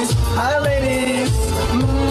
Hi, ladies. Mm.